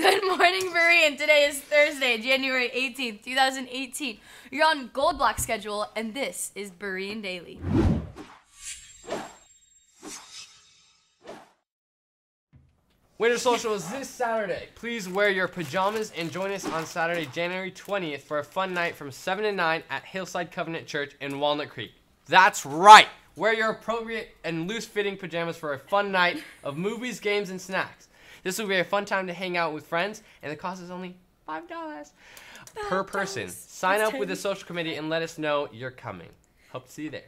Good morning, Berean. Today is Thursday, January 18th, 2018. You're on Gold Block schedule, and this is Berean Daily. Winter Social is this Saturday. Please wear your pajamas and join us on Saturday, January 20th for a fun night from 7 to 9 at Hillside Covenant Church in Walnut Creek. That's right! Wear your appropriate and loose fitting pajamas for a fun night of movies, games, and snacks. This will be a fun time to hang out with friends, and the cost is only $5 per person. Sign up with the social committee and let us know you're coming. Hope to see you there.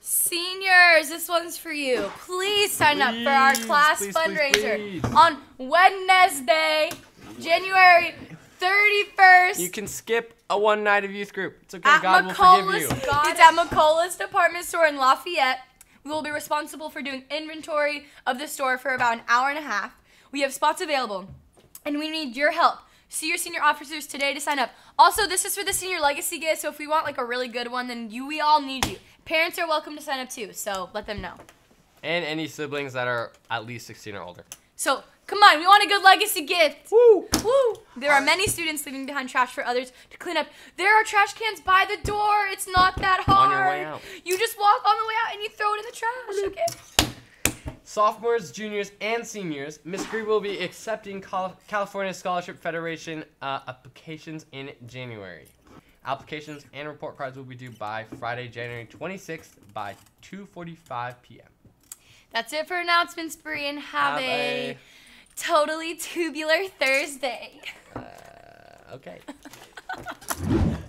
Seniors, this one's for you. Please sign up for our class please, please, fundraiser please. on Wednesday, January 31st. You can skip a one night of youth group. It's okay, at God will forgive you. it's at McCaulou's department store in Lafayette. We will be responsible for doing inventory of the store for about an hour and a half. We have spots available, and we need your help. See your senior officers today to sign up. Also, this is for the senior legacy gift, so if we want like a really good one, then you we all need you. Parents are welcome to sign up too, so let them know. And any siblings that are at least 16 or older. So come on, we want a good legacy gift. Woo! Woo! There are many students leaving behind trash for others to clean up. There are trash cans by the door. It's not that hard. On your way out. You just walk on the way out and you throw it in the trash, okay? Sophomores, juniors, and seniors, Miss Green will be accepting Cal- California Scholarship Federation uh, applications in January. Applications and report cards will be due by Friday, January 26th by 2:45 p.m. That's it for announcements, Bree, and have, a, totally tubular Thursday. uh, okay.